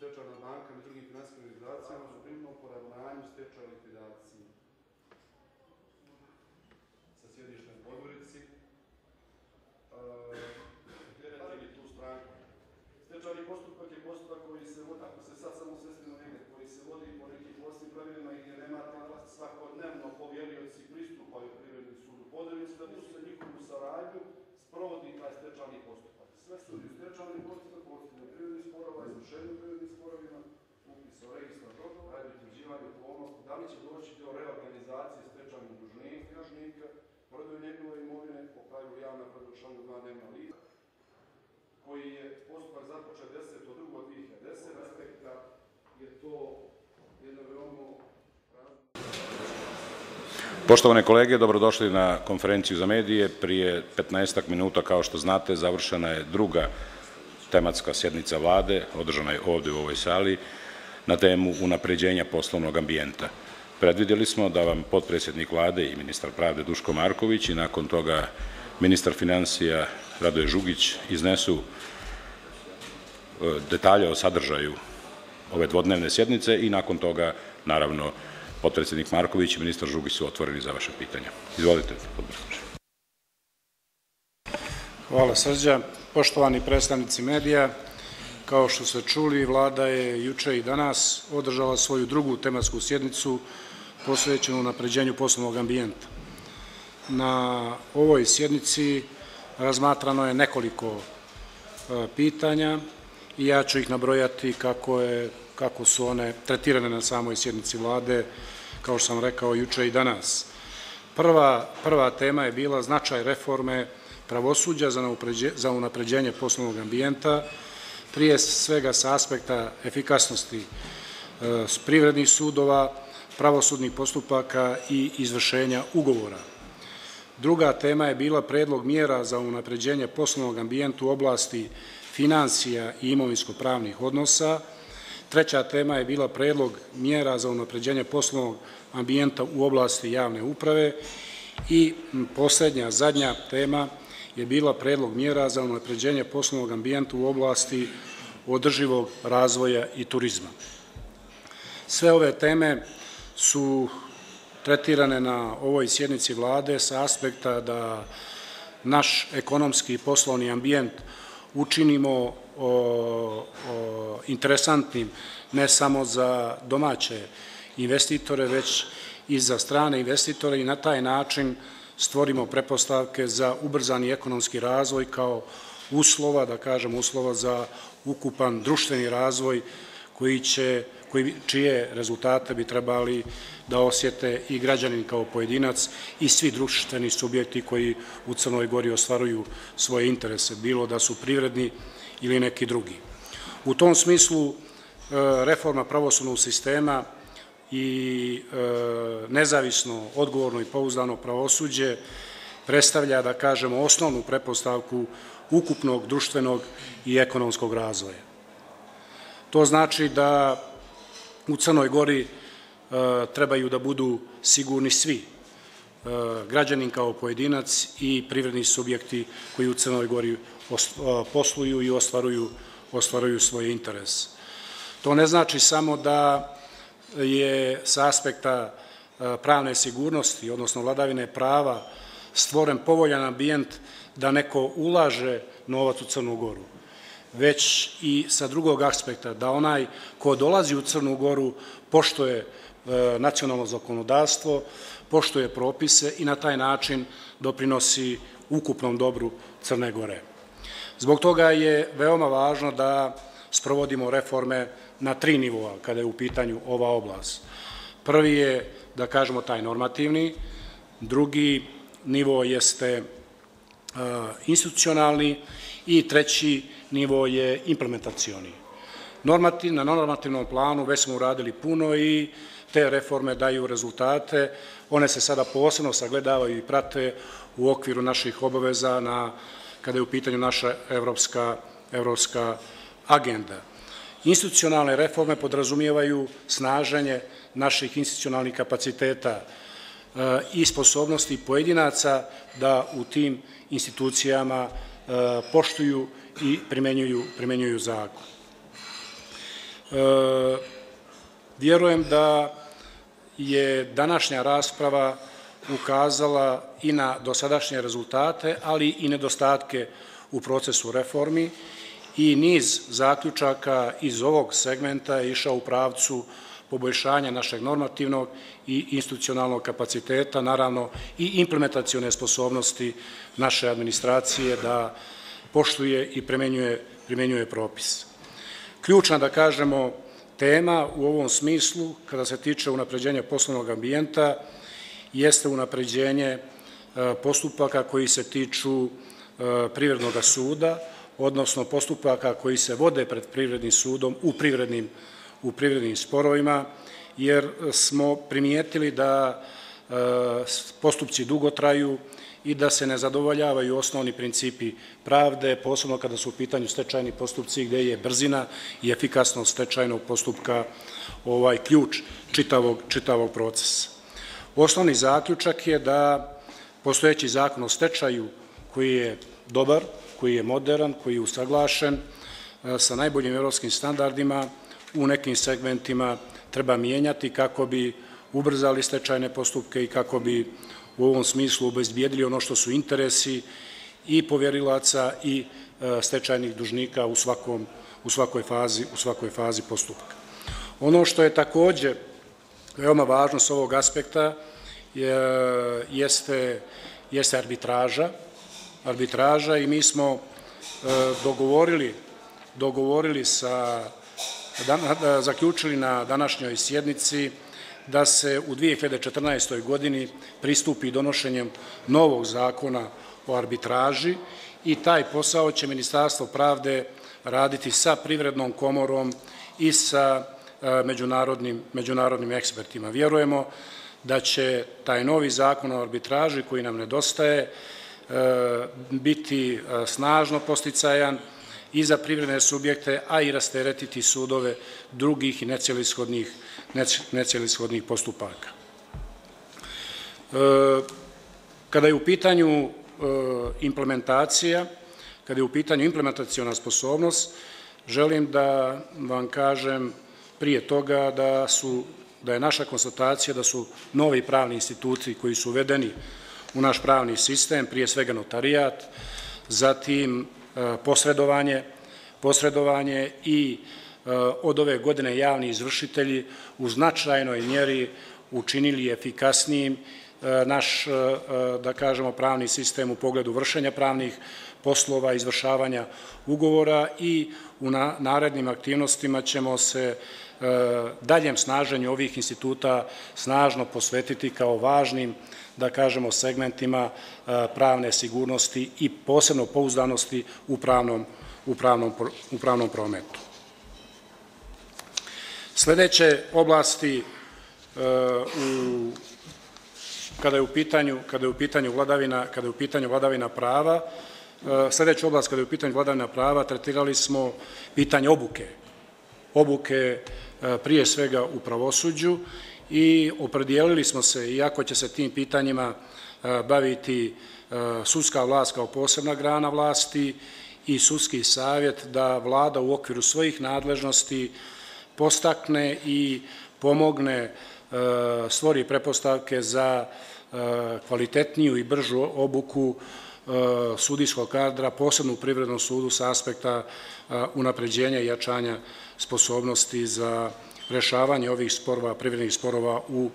stečajna banka i drugim finansijskim organizacijama su primnom poravnanju stečaj likvidaciji sa sjedištem u Podgorici. Uh, tu stranku. Stečajni postupak je postupak koji se vodi, ako se sad samo svestimo negdje, koji se vodi po nekim posebnim pravilima i gdje nemate svakodnevno povjerioci pristupaju privredni sud u Podgorici, da bi se njihovu saradnju sprovodi taj stečajni postupak. Sve su u stečajni postupak, postupak privrednih sporova, izvršenju privrednih sporovima, upis o registra brodova, radi utvrđivanje okolnosti, da li će doći do reorganizacije stečajnog dužnika, dužnika, prodaju njegove imovine, po pravilu javna prodaju članu 2 nema lica, koji je postupak započeo 10. od 2. 2010. aspekta je to jedno veoma Poštovane kolege, dobrodošli na konferenciju za medije. Prije 15 minuta, kao što znate, završena je druga tematska sjednica vlade, održana je ovde u ovoj sali, na temu unapređenja poslovnog ambijenta. Predvidjeli smo da vam potpredsjednik vlade i ministar pravde Duško Marković i nakon toga ministar financija Radoje Žugić iznesu e, detalje o sadržaju ove dvodnevne sjednice i nakon toga, naravno, potpredsjednik Marković i ministar Žugić su otvoreni za vaše pitanja. Izvolite, potpredsjedniče. Hvala Srđa. Poštovani predstavnici medija, kao što ste čuli, vlada je juče i danas održala svoju drugu tematsku sjednicu posvećenu napređenju poslovnog ambijenta. Na ovoj sjednici razmatrano je nekoliko e, pitanja i ja ću ih nabrojati kako, je, kako su one tretirane na samoj sjednici vlade, kao što sam rekao juče i danas. Prva, prva tema je bila značaj reforme pravosuđa za, unapređenje poslovnog ambijenta, prije svega sa aspekta efikasnosti e, privrednih sudova, pravosudnih postupaka i izvršenja ugovora. Druga tema je bila predlog mjera za unapređenje poslovnog ambijenta u oblasti financija i imovinsko-pravnih odnosa. Treća tema je bila predlog mjera za unapređenje poslovnog ambijenta u oblasti javne uprave i poslednja, zadnja tema je bila predlog mjera za unapređenje poslovnog ambijenta u oblasti održivog razvoja i turizma. Sve ove teme su tretirane na ovoj sjednici vlade sa aspekta da naš ekonomski i poslovni ambijent učinimo interesantnim ne samo za domaće investitore, već i za strane investitore i na taj način stvorimo prepostavke za ubrzani ekonomski razvoj kao uslova, da kažem uslova za ukupan društveni razvoj koji će, koji, čije rezultate bi trebali da osjete i građanin kao pojedinac i svi društveni subjekti koji u Crnoj Gori ostvaruju svoje interese, bilo da su privredni ili neki drugi. U tom smislu e, reforma pravosudnog sistema i e, nezavisno, odgovorno i pouzdano pravosuđe predstavlja, da kažemo, osnovnu prepostavku ukupnog društvenog i ekonomskog razvoja. To znači da u Crnoj Gori e, trebaju da budu sigurni svi, e, građanin kao pojedinac i privredni subjekti koji u Crnoj Gori posluju i ostvaruju, ostvaruju svoje interese. To ne znači samo da je sa aspekta e, pravne sigurnosti, odnosno vladavine prava, stvoren povoljan ambijent da neko ulaže novac u Crnu Goru, već i sa drugog aspekta da onaj ko dolazi u Crnu Goru poštoje e, nacionalno zakonodavstvo, poštoje propise i na taj način doprinosi ukupnom dobru Crne Gore. Zbog toga je veoma važno da sprovodimo reforme na tri nivoa kada je u pitanju ova oblast. Prvi je, da kažemo, taj normativni, drugi nivo jeste institucionalni i treći nivo je implementacioni. normativ, na normativnom planu već smo uradili puno i te reforme daju rezultate. One se sada posebno sagledavaju i prate u okviru naših obaveza na, kada je u pitanju naša evropska, evropska agenda. Institucionalne reforme podrazumijevaju snaženje naših institucionalnih kapaciteta e, i sposobnosti pojedinaca da u tim institucijama e, poštuju i primenjuju, primenjuju zakon. E, vjerujem da je današnja rasprava ukazala i na dosadašnje rezultate, ali i nedostatke u procesu reformi i niz zaključaka iz ovog segmenta je išao u pravcu poboljšanja našeg normativnog i institucionalnog kapaciteta, naravno i implementacione sposobnosti naše administracije da poštuje i primenjuje, primenjuje propis. Ključna, da kažemo, tema u ovom smislu, kada se tiče unapređenja poslovnog ambijenta, jeste unapređenje e, postupaka koji se tiču e, privrednog suda, odnosno postupaka koji se vode pred privrednim sudom u privrednim, u privrednim sporovima, jer smo primijetili da e, postupci dugo traju i da se ne zadovoljavaju osnovni principi pravde, posebno kada su u pitanju stečajni postupci gde je brzina i efikasnost stečajnog postupka ovaj ključ čitavog, čitavog procesa. Osnovni zaključak je da postojeći zakon o stečaju koji je dobar, koji je modern, koji je usaglašen e, sa najboljim evropskim standardima u nekim segmentima treba mijenjati kako bi ubrzali stečajne postupke i kako bi u ovom smislu obezbijedili ono što su interesi i povjerilaca i e, stečajnih dužnika u, svakom, u, svakoj fazi, u svakoj fazi postupka. Ono što je takođe veoma važno s ovog aspekta je, jeste, jeste arbitraža, arbitraža i mi smo e, dogovorili, dogovorili sa, da, zaključili na današnjoj sjednici da se u 2014. godini pristupi donošenjem novog zakona o arbitraži i taj posao će Ministarstvo pravde raditi sa privrednom komorom i sa e, međunarodnim, međunarodnim ekspertima. Vjerujemo da će taj novi zakon o arbitraži koji nam nedostaje biti e, snažno posticajan i za privredne subjekte, a i rasteretiti sudove drugih i necelishodnih, necelishodnih postupaka. E, kada je u pitanju implementacija, kada je u pitanju implementacijona sposobnost, želim da vam kažem prije toga da su da je naša konstatacija da su novi pravni instituti koji su uvedeni u naš pravni sistem, prije svega notarijat, zatim e, posredovanje, posredovanje i e, od ove godine javni izvršitelji u značajnoj mjeri učinili efikasnijim e, naš, da kažemo, pravni sistem u pogledu vršenja pravnih poslova, izvršavanja ugovora i u narednim aktivnostima ćemo se daljem snaženju ovih instituta snažno posvetiti kao važnim, da kažemo, segmentima e, pravne sigurnosti i posebno pouzdanosti u pravnom, u pravnom, u pravnom prometu. Sledeće oblasti e, u kada je u pitanju kada je u pitanju vladavina kada je u pitanju vladavina prava e, sledeća oblast kada je u pitanju vladavina prava tretirali smo pitanje obuke obuke E, prije svega u pravosuđu i opredijelili smo se, iako će se tim pitanjima e, baviti e, sudska vlast kao posebna grana vlasti i sudski savjet, da vlada u okviru svojih nadležnosti postakne i pomogne, stvori prepostavke za kvalitetniju i bržu obuku sudijskog kadra, posebno u Privrednom sudu sa aspekta unapređenja i jačanja sposobnosti za rešavanje ovih sporova, privrednih sporova u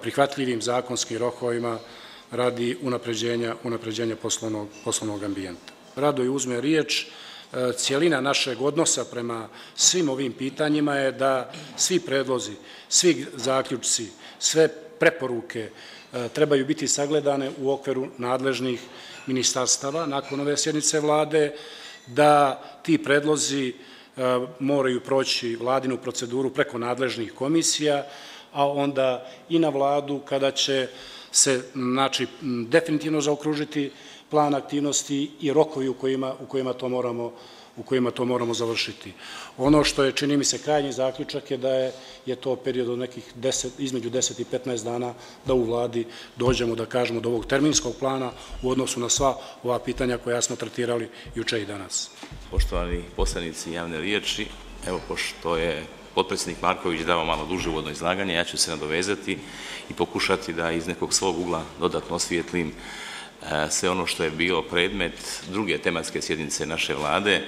prihvatljivim zakonskim rokovima radi unapređenja, unapređenja poslovnog, poslovnog ambijenta. Rado je uzme riječ, cijelina našeg odnosa prema svim ovim pitanjima je da svi predlozi, svi zaključci, sve preporuke trebaju biti sagledane u okviru nadležnih ministarstava nakon ove sjednice vlade, da ti predlozi moraju proći vladinu proceduru preko nadležnih komisija, a onda i na vladu kada će se znači, definitivno zaokružiti plan aktivnosti i rokovi u kojima, u kojima to moramo u kojima to moramo završiti. Ono što je, čini mi se, krajnji zaključak je da je, je to period od nekih 10, između 10 i 15 dana da u vladi dođemo, da kažemo, do ovog terminskog plana u odnosu na sva ova pitanja koja smo tratirali juče i danas. Poštovani poslanici javne riječi, evo pošto je potpredsjednik Marković dao malo duže uvodno izlaganje, ja ću se nadovezati i pokušati da iz nekog svog ugla dodatno osvijetlim sve ono što je bio predmet druge tematske sjednice naše vlade,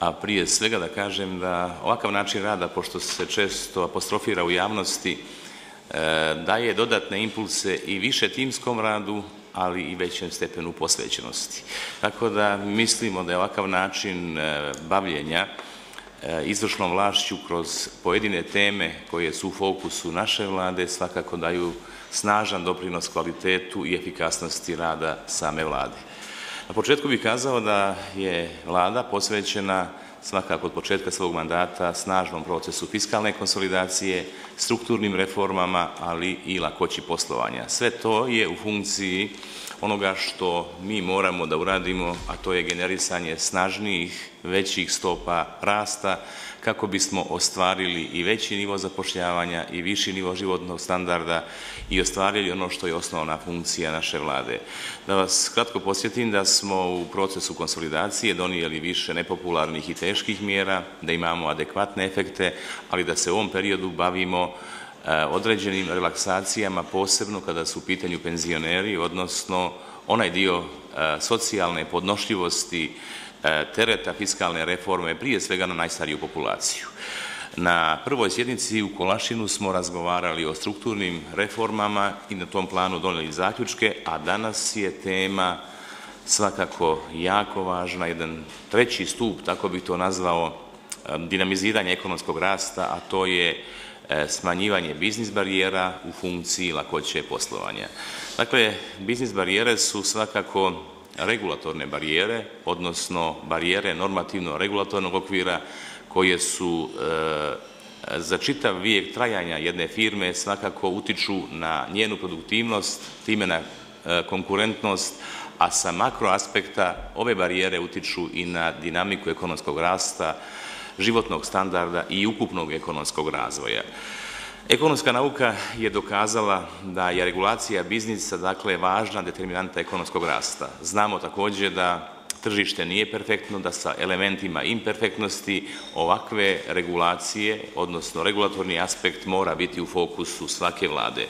a prije svega da kažem da ovakav način rada, pošto se često apostrofira u javnosti, e, daje dodatne impulse i više timskom radu, ali i većem stepenu posvećenosti. Tako da mislimo da je ovakav način e, bavljenja izvršnom vlašću kroz pojedine teme koje su u fokusu naše vlade svakako daju snažan doprinos kvalitetu i efikasnosti rada same vlade. Na početku bih kazao da je vlada posvećena svakako od početka svog mandata snažnom procesu fiskalne konsolidacije, strukturnim reformama, ali i lakoći poslovanja. Sve to je u funkciji onoga što mi moramo da uradimo, a to je generisanje snažnijih, većih stopa rasta, kako bismo ostvarili i veći nivo zapošljavanja i viši nivo životnog standarda i ostvarili ono što je osnovna funkcija naše vlade. Da vas kratko posjetim da smo u procesu konsolidacije donijeli više nepopularnih i teških mjera, da imamo adekvatne efekte, ali da se u ovom periodu bavimo određenim relaksacijama, posebno kada su u pitanju penzioneri, odnosno onaj dio e, socijalne podnošljivosti E, tereta fiskalne reforme, prije svega na najstariju populaciju. Na prvoj sjednici u Kolašinu smo razgovarali o strukturnim reformama i na tom planu donijeli zaključke, a danas je tema svakako jako važna, jedan treći stup, tako bih to nazvao, e, dinamiziranje ekonomskog rasta, a to je smanjivanje biznis barijera u funkciji lakoće poslovanja. Dakle, biznis barijere su svakako regulatorne barijere, odnosno barijere normativno-regulatornog okvira koje su e, za čitav vijek trajanja jedne firme svakako utiču na njenu produktivnost, time na e, konkurentnost, a sa makro aspekta ove barijere utiču i na dinamiku ekonomskog rasta, životnog standarda i ukupnog ekonomskog razvoja. Ekonomska nauka je dokazala da je regulacija biznisa dakle važna determinanta ekonomskog rasta. Znamo također da tržište nije perfektno, da sa elementima imperfektnosti ovakve regulacije, odnosno regulatorni aspekt mora biti u fokusu svake vlade.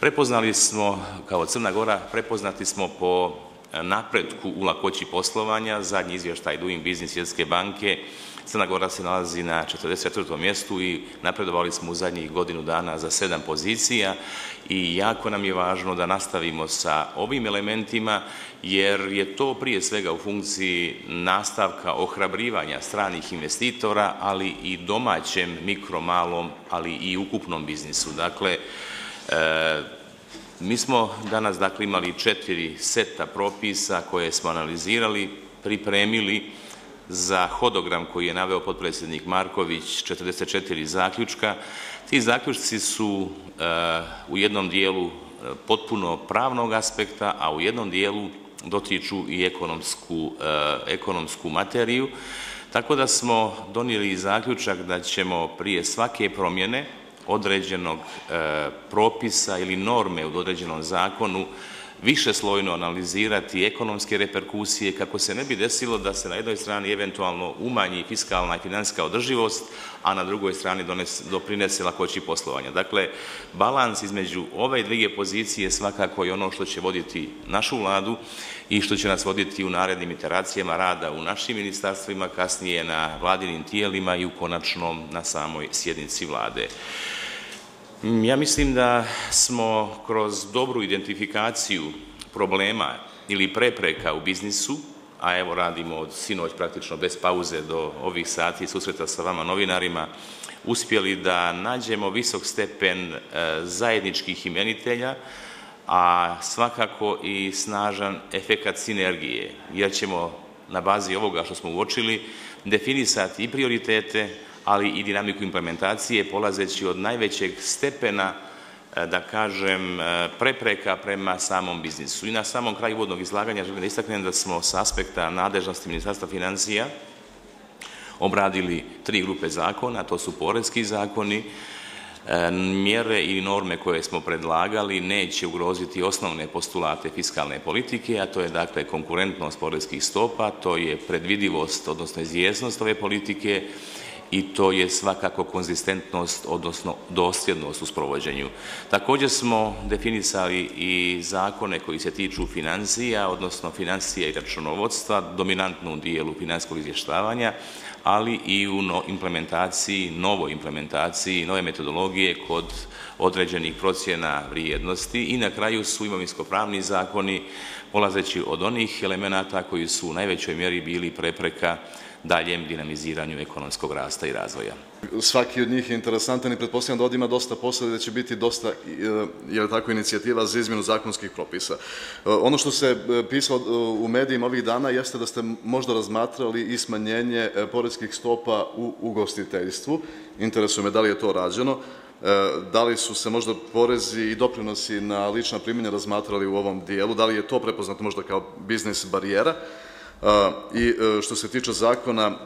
Prepoznali smo, kao Crna Gora, prepoznati smo po napretku u lakoći poslovanja, zadnji izvještaj Doing Business Svjetske banke Crna Gora se nalazi na 44. mjestu i napredovali smo u zadnjih godinu dana za sedam pozicija i jako nam je važno da nastavimo sa ovim elementima jer je to prije svega u funkciji nastavka ohrabrivanja stranih investitora, ali i domaćem, mikro, malom, ali i ukupnom biznisu. Dakle, e, mi smo danas dakle imali četiri seta propisa koje smo analizirali, pripremili za hodogram koji je naveo potpredsjednik Marković, 44 zaključka. Ti zaključci su e, u jednom dijelu e, potpuno pravnog aspekta, a u jednom dijelu dotiču i ekonomsku, e, ekonomsku materiju. Tako da smo donijeli zaključak da ćemo prije svake promjene određenog propisa ili norme u određenom zakonu više slojno analizirati ekonomske reperkusije kako se ne bi desilo da se na jednoj strani eventualno umanji fiskalna i financijska održivost, a na drugoj strani doprinese lakoći poslovanja. Dakle, balans između ove dvije pozicije svakako je ono što će voditi našu vladu i što će nas voditi u narednim iteracijama rada u našim ministarstvima, kasnije na vladinim tijelima i u konačnom na samoj sjednici vlade. Mm, ja mislim da smo kroz dobru identifikaciju problema ili prepreka u biznisu, a evo radimo od sinoć praktično bez pauze do ovih sati susreta sa vama novinarima, uspjeli da nađemo visok stepen e, zajedničkih imenitelja, a svakako i snažan efekat sinergije, jer ćemo na bazi ovoga što smo uočili definisati i prioritete, ali i dinamiku implementacije, polazeći od najvećeg stepena e, da kažem, e, prepreka prema samom biznisu. I na samom kraju uvodnog izlaganja želim da istaknem da smo s aspekta nadležnosti Ministarstva financija obradili tri grupe zakona, to su porezki zakoni, e, mjere i norme koje smo predlagali neće ugroziti osnovne postulate fiskalne politike, a to je dakle konkurentnost porezkih stopa, to je predvidivost, odnosno izvjesnost ove politike i to je svakako konzistentnost, odnosno dosljednost u sprovođenju. Također smo definisali i zakone koji se tiču financija, odnosno financija i računovodstva, dominantnu dijelu finanskog izvještavanja, ali i u implementaciji, novoj implementaciji, nove metodologije kod određenih procjena vrijednosti i na kraju su imovinsko-pravni zakoni, polazeći od onih elemenata koji su u najvećoj mjeri bili prepreka daljem dinamiziranju ekonomskog rasta i razvoja. Svaki od njih je interesantan i pretpostavljam da ovdje ima dosta posla da će biti dosta, e, je tako, inicijativa za izmjenu zakonskih propisa. E, ono što se e, pisalo u medijima ovih dana jeste da ste možda razmatrali i smanjenje porezkih stopa u ugostiteljstvu. Interesuje me da li je to rađeno da li su se možda porezi i doprinosi na lična primjenja razmatrali u ovom dijelu, da li je to prepoznato možda kao biznis barijera, I e, što se tiče zakona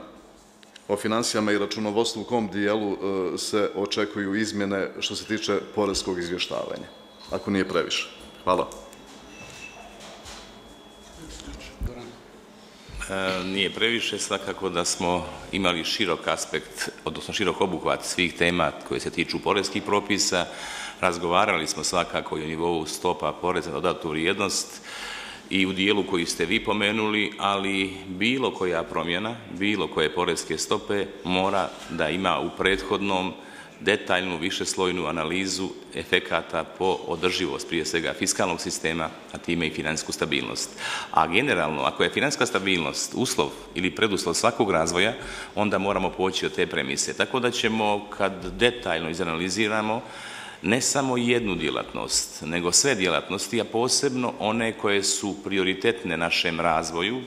o financijama i računovodstvu, u kom dijelu e, se očekuju izmjene što se tiče porezkog izvještavanja, ako nije previše. Hvala. Nije previše, svakako da smo imali širok aspekt, odnosno širok obuhvat svih tema koje se tiču porezkih propisa. Razgovarali smo svakako i o nivou stopa poreza na dodatu vrijednost, i u dijelu koji ste vi pomenuli, ali bilo koja promjena, bilo koje porezke stope mora da ima u prethodnom detaljnu višeslojnu analizu efekata po održivost, prije svega fiskalnog sistema, a time i finansijsku stabilnost. A generalno, ako je financijska stabilnost uslov ili preduslov svakog razvoja, onda moramo poći od te premise. Tako da ćemo, kad detaljno izanaliziramo, ne samo jednu djelatnost, nego sve djelatnosti, a posebno one koje su prioritetne našem razvoju,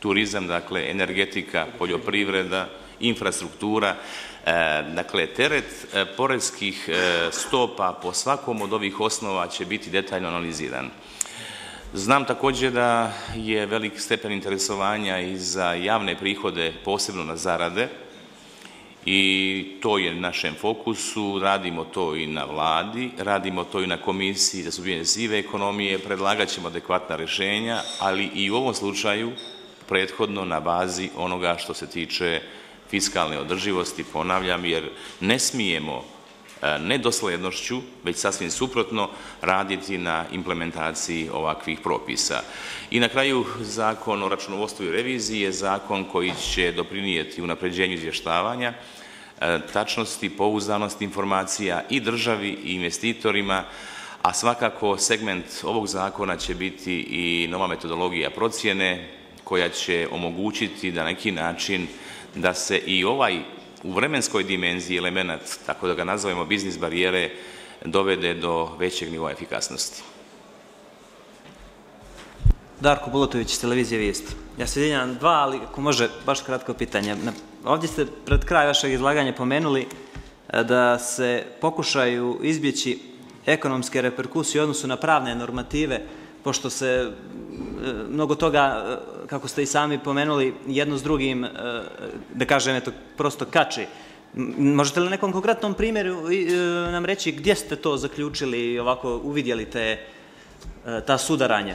turizam, dakle energetika, poljoprivreda, infrastruktura, dakle teret e, porezkih e, stopa po svakom od ovih osnova će biti detaljno analiziran. Znam također da je velik stepen interesovanja i za javne prihode, posebno na zarade, i to je našem fokusu, radimo to i na vladi, radimo to i na komisiji za suzbijanje sive ekonomije, predlagat ćemo adekvatna rješenja, ali i u ovom slučaju prethodno na bazi onoga što se tiče fiskalne održivosti, ponavljam, jer ne smijemo e, nedoslednošću, već sasvim suprotno, raditi na implementaciji ovakvih propisa. I na kraju, zakon o računovodstvu i reviziji je zakon koji će doprinijeti unapređenju izvještavanja, e, tačnosti, pouzdanosti informacija i državi i investitorima, a svakako segment ovog zakona će biti i nova metodologija procjene koja će omogućiti da neki način da se i ovaj u vremenskoj dimenziji element, tako da ga nazovemo biznis barijere, dovede do većeg nivoa efikasnosti. Darko Bulotović iz televizije Vijesti. Ja se jedinjam dva, ali ako može, baš kratko pitanje. Ovdje ste pred kraj vašeg izlaganja pomenuli e, da se pokušaju izbjeći ekonomske reperkusije u odnosu na pravne normative, pošto se mnogo toga, e, kako ste i sami pomenuli, jedno s drugim, da kažem, eto, prosto kači. Možete li nekom konkretnom primjeru nam reći gdje ste to zaključili i ovako uvidjeli te, ta sudaranja?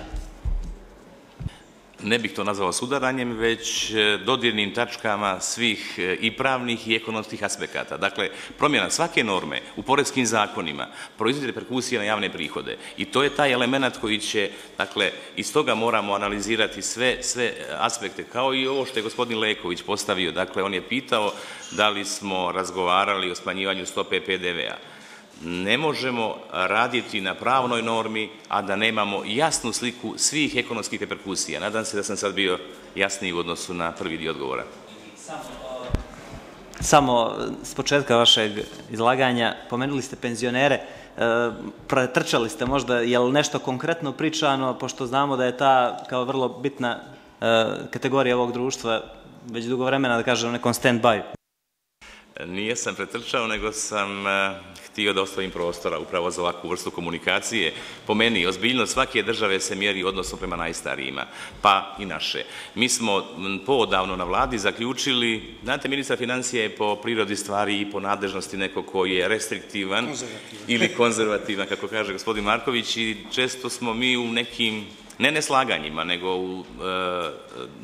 Ne bih to nazvao sudaranjem, već e, dodirnim tačkama svih e, i pravnih i ekonomskih aspekata. Dakle, promjena svake norme u porezkim zakonima proizvodi reperkusije na javne prihode i to je taj element koji će, dakle, iz toga moramo analizirati sve, sve aspekte, kao i ovo što je gospodin Leković postavio. Dakle, on je pitao da li smo razgovarali o smanjivanju stope PDV-a ne možemo raditi na pravnoj normi, a da nemamo jasnu sliku svih ekonomskih reperkusija. Nadam se da sam sad bio jasniji u odnosu na prvi dio odgovora. Samo s početka vašeg izlaganja pomenuli ste penzionere, e, pretrčali ste možda, je li nešto konkretno pričano, pošto znamo da je ta kao vrlo bitna e, kategorija ovog društva već dugo vremena, da kažem, nekom stand-by. Nijesam pretrčao, nego sam eh, htio da ostavim prostora upravo za ovakvu vrstu komunikacije. Po meni, ozbiljnost svake države se mjeri odnosno prema najstarijima, pa i naše. Mi smo poodavno na vladi zaključili, znate, ministar financija je po prirodi stvari i po nadležnosti neko koji je restriktivan Konzervativan. ili konzervativan, kako kaže gospodin Marković, i često smo mi u nekim, ne neslaganjima, nego u e,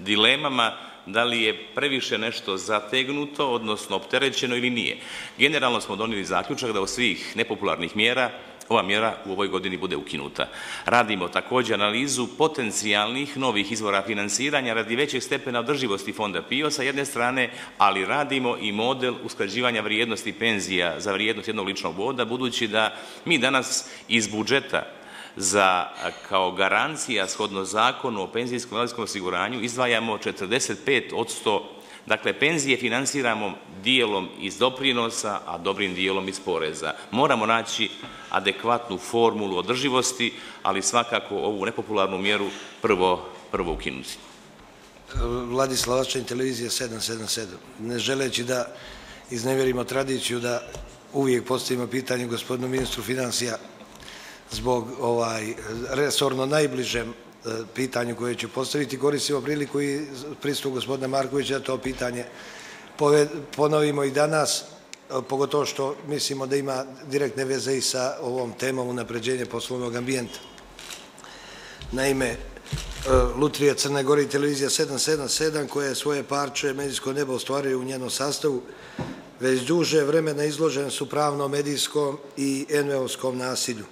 dilemama da li je previše nešto zategnuto, odnosno opterećeno ili nije. Generalno smo donijeli zaključak da od svih nepopularnih mjera ova mjera u ovoj godini bude ukinuta. Radimo također analizu potencijalnih novih izvora finansiranja radi većeg stepena održivosti fonda PIO sa jedne strane, ali radimo i model usklađivanja vrijednosti penzija za vrijednost jednog ličnog boda, budući da mi danas iz budžeta za kao garancija shodno zakonu o penzijskom invalidskom osiguranju izdvajamo 45 od 100 Dakle, penzije finansiramo dijelom iz doprinosa, a dobrim dijelom iz poreza. Moramo naći adekvatnu formulu održivosti, ali svakako ovu nepopularnu mjeru prvo, prvo ukinuti. Vladislav Vačan, televizija 777. Ne želeći da iznevjerimo tradiciju da uvijek postavimo pitanje gospodinu ministru financija zbog ovaj resorno najbližem e, pitanju koje ću postaviti. Koristimo priliku i pristup gospodina Markovića da to pitanje ponovimo i danas, e, pogotovo što mislimo da ima direktne veze i sa ovom temom unapređenja poslovnog ambijenta. Naime, e, Lutrija Crne Gore i televizija 777 koja svoje parče medijsko nebo ostvaruje u njenom sastavu već duže vremena izložene su pravno medijskom i enveovskom nasilju.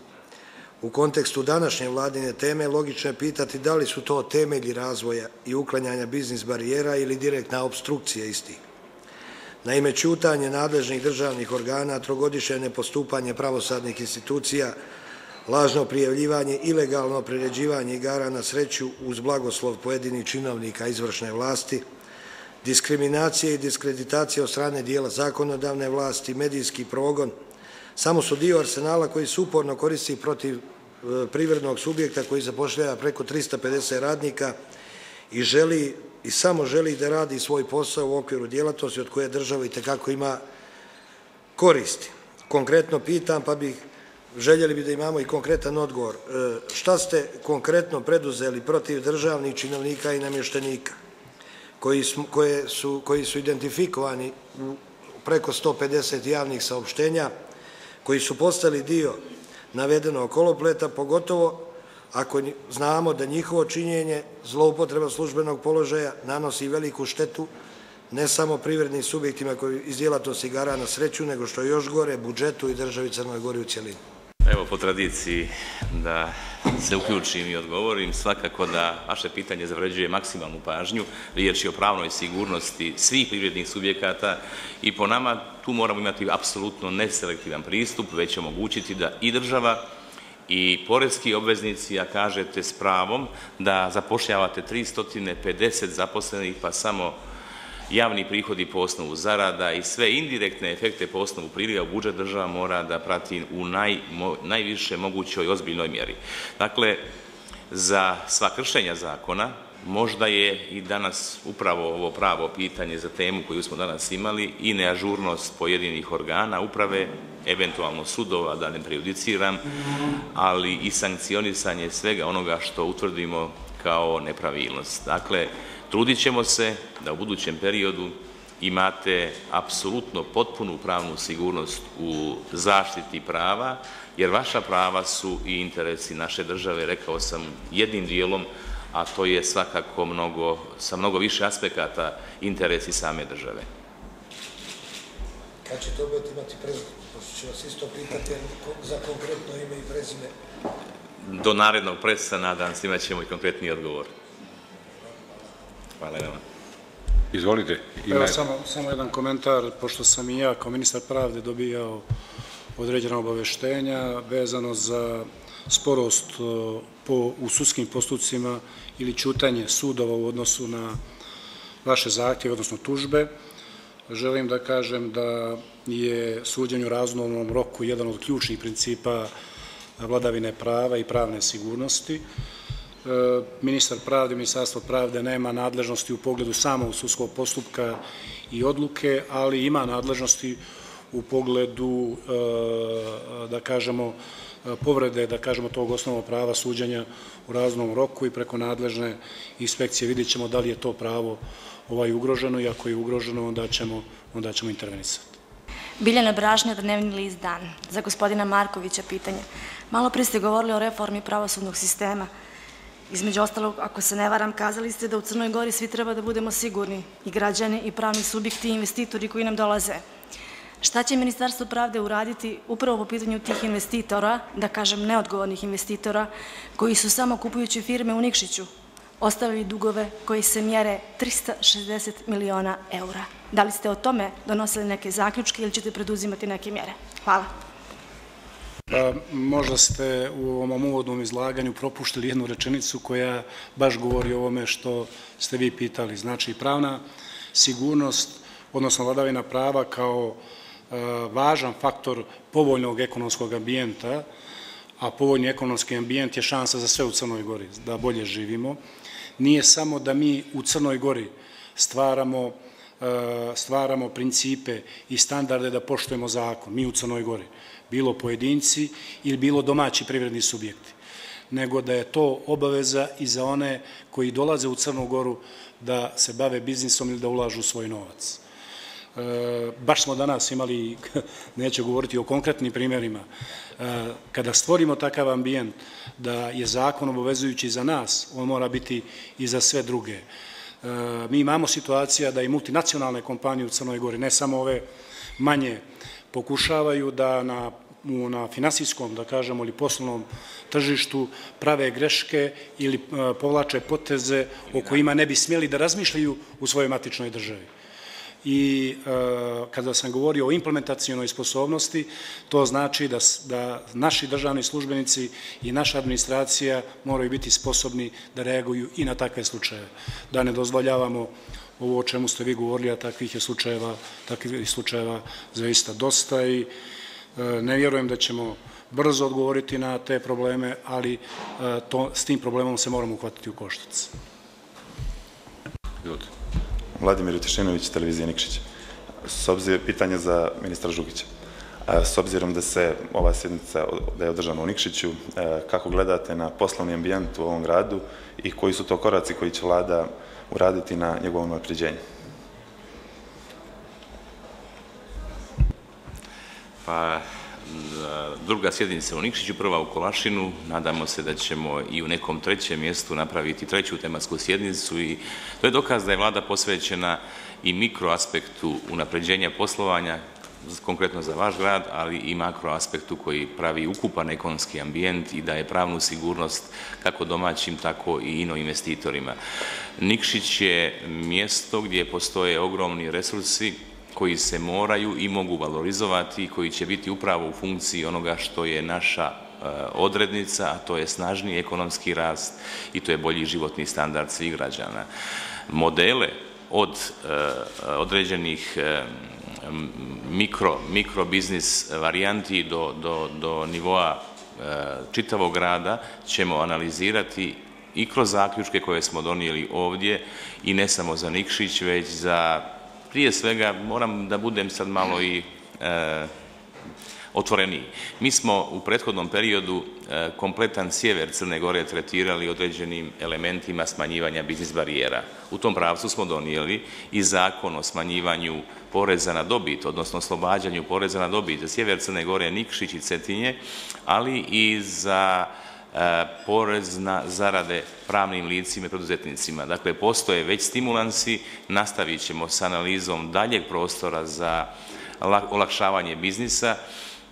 U kontekstu današnje vladine teme logično je pitati da li su to temelji razvoja i uklanjanja biznis barijera ili direktna obstrukcija istih. Naime, čutanje nadležnih državnih organa, trogodišnje nepostupanje pravosadnih institucija, lažno prijavljivanje, ilegalno priređivanje igara na sreću uz blagoslov pojedinih činovnika izvršne vlasti, diskriminacije i diskreditacije od strane dijela zakonodavne vlasti, medijski progon, samo su dio arsenala koji se uporno koristi protiv e, privrednog subjekta koji zapošljava preko 350 radnika i želi i samo želi da radi svoj posao u okviru djelatnosti od koje država i tekako ima koristi. Konkretno pitam, pa bih željeli bi da imamo i konkretan odgovor. E, Šta ste konkretno preduzeli protiv državnih činovnika i namještenika koji su, koje su, koji su identifikovani u preko 150 javnih saopštenja, koji su postali dio navedenog kolopleta, pogotovo ako znamo da njihovo činjenje, zloupotreba službenog položaja nanosi veliku štetu ne samo privrednim subjektima koji iz djelatnosti igara na sreću, nego što još gore, budžetu i državi Crnoj Gori u cjelini. Evo, po tradiciji da se uključim i odgovorim, svakako da vaše pitanje zavređuje maksimalnu pažnju, riječ je o pravnoj sigurnosti svih privrednih subjekata i po nama tu moramo imati apsolutno neselektivan pristup, već omogućiti da i država i porezki obveznici, a kažete s pravom, da zapošljavate 350 zaposlenih, pa samo javni prihodi po osnovu zarada i sve indirektne efekte po osnovu priliva u budžet država mora da prati u naj, mo, najviše mogućoj ozbiljnoj mjeri. Dakle, za sva kršenja zakona možda je i danas upravo ovo pravo pitanje za temu koju smo danas imali i neažurnost pojedinih organa uprave, eventualno sudova, da ne prejudiciram, ali i sankcionisanje svega onoga što utvrdimo kao nepravilnost. Dakle, trudit ćemo se da u budućem periodu imate apsolutno potpunu pravnu sigurnost u zaštiti prava, jer vaša prava su i interesi naše države, rekao sam jednim dijelom, a to je svakako mnogo, sa mnogo više aspekata interesi same države. Kad ćete opet imati prezime? Pošto ću vas isto pitati za konkretno ime i prezime. Do narednog presa, nadam se, imat ćemo i konkretni odgovor. Hvala vam. Izvolite. Evo Ime, samo, samo jedan komentar, pošto sam i ja kao ministar pravde dobijao određena obaveštenja vezano za sporost e, po, u sudskim postupcima ili čutanje sudova u odnosu na vaše zahtjeve, odnosno tužbe. Želim da kažem da je suđenje u razumnom roku jedan od ključnih principa vladavine prava i pravne sigurnosti. ministar pravde, ministarstvo pravde nema nadležnosti u pogledu samog sudskog postupka i odluke, ali ima nadležnosti u pogledu, e, da kažemo, povrede, da kažemo, tog osnovnog prava suđenja u raznom roku i preko nadležne inspekcije vidjet ćemo da li je to pravo ovaj ugroženo i ako je ugroženo onda ćemo, onda ćemo intervenisati. Biljana Brašnja, Dnevni list Dan. Za gospodina Markovića pitanje. Malo pre ste govorili o reformi pravosudnog sistema. Između ostalog, ako se ne varam, kazali ste da u Crnoj Gori svi treba da budemo sigurni, i građani, i pravni subjekti, i investitori koji nam dolaze. Šta će Ministarstvo pravde uraditi upravo po pitanju tih investitora, da kažem neodgovornih investitora, koji su samo kupujući firme u Nikšiću ostavili dugove koji se mjere 360 miliona eura? Da li ste o tome donosili neke zaključke ili ćete preduzimati neke mjere? Hvala. Pa, možda ste u ovom uvodnom izlaganju propuštili jednu rečenicu koja baš govori o ovome što ste vi pitali. Znači, pravna sigurnost, odnosno vladavina prava kao važan faktor povoljnog ekonomskog ambijenta, a povoljni ekonomski ambijent je šansa za sve u Crnoj Gori, da bolje živimo, nije samo da mi u Crnoj Gori stvaramo e, stvaramo principe i standarde da poštujemo zakon, mi u Crnoj Gori, bilo pojedinci ili bilo domaći privredni subjekti, nego da je to obaveza i za one koji dolaze u Crnu Goru da se bave biznisom ili da ulažu svoj novac. E, baš smo danas imali, neću govoriti o konkretnim primjerima, e, kada stvorimo takav ambijent da je zakon obavezujući za nas, on mora biti i za sve druge. E, mi imamo situacija da i multinacionalne kompanije u Crnoj Gori, ne samo ove manje, pokušavaju da na na finansijskom, da kažemo, ili poslovnom tržištu prave greške ili povlače poteze o kojima ne bi smjeli da razmišljaju u svojoj matičnoj državi i e, kada sam govorio o implementacijonoj sposobnosti, to znači da, da naši državni službenici i naša administracija moraju biti sposobni da reaguju i na takve slučaje, da ne dozvoljavamo ovo o čemu ste vi govorili, a takvih je slučajeva, takvih slučajeva zaista dosta i e, ne vjerujem da ćemo brzo odgovoriti na te probleme, ali e, to, s tim problemom se moramo uhvatiti u koštac. Ljudi. Vladimir Utišinović, televizija Nikšić. S obzirom, pitanje za ministra Žukića. S obzirom da se ova sjednica da je održana u Nikšiću, kako gledate na poslovni ambijent u ovom gradu i koji su to koraci koji će vlada uraditi na njegovom napređenju? Pa, druga sjednica u Nikšiću, prva u Kolašinu. Nadamo se da ćemo i u nekom trećem mjestu napraviti treću tematsku sjednicu i to je dokaz da je vlada posvećena i mikroaspektu unapređenja poslovanja, konkretno za vaš grad, ali i makroaspektu koji pravi ukupan ekonomski ambijent i daje pravnu sigurnost kako domaćim, tako i ino investitorima. Nikšić je mjesto gdje postoje ogromni resursi koji se moraju i mogu valorizovati i koji će biti upravo u funkciji onoga što je naša e, odrednica, a to je snažniji ekonomski rast i to je bolji životni standard svih građana. Modele od e, određenih e, mikro, mikro biznis varijanti do, do, do nivoa čitavog grada ćemo analizirati i kroz zaključke koje smo donijeli ovdje i ne samo za Nikšić, već za prije svega moram da budem sad malo i e, otvoreniji. Mi smo u prethodnom periodu e, kompletan sjever Crne Gore tretirali određenim elementima smanjivanja biznis barijera. U tom pravcu smo donijeli i zakon o smanjivanju poreza na dobit, odnosno oslobađanju poreza na dobit za sjever Crne Gore, Nikšić i Cetinje, ali i za porez na zarade pravnim licima i preduzetnicima. Dakle, postoje već stimulansi, nastavit ćemo s analizom daljeg prostora za olakšavanje biznisa,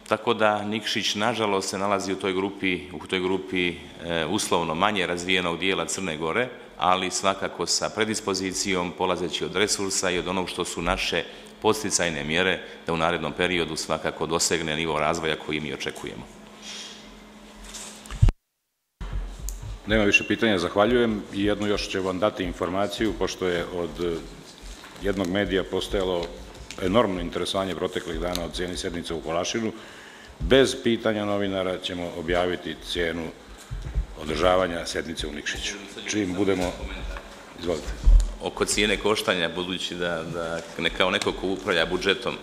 tako da Nikšić nažalost se nalazi u toj grupi, u toj grupi e, uslovno manje razvijenog dijela Crne Gore, ali svakako sa predispozicijom polazeći od resursa i od onog što su naše posticajne mjere da u narednom periodu svakako dosegne nivo razvoja koji mi očekujemo. Nema više pitanja, zahvaljujem i jednu još ću vam dati informaciju, pošto je od jednog medija postojalo enormno interesovanje proteklih dana od cijeni sednice u Kolašinu. Bez pitanja novinara ćemo objaviti cijenu održavanja sednice u Nikšiću. Čim budemo... Izvolite. oko cijene koštanja, budući da, da ne kao neko ko upravlja budžetom,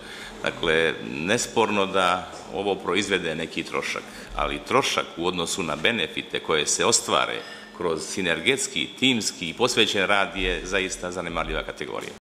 dakle, nesporno da ovo proizvede neki trošak, ali trošak u odnosu na benefite koje se ostvare kroz sinergetski, timski i posvećen rad je zaista zanemarljiva kategorija.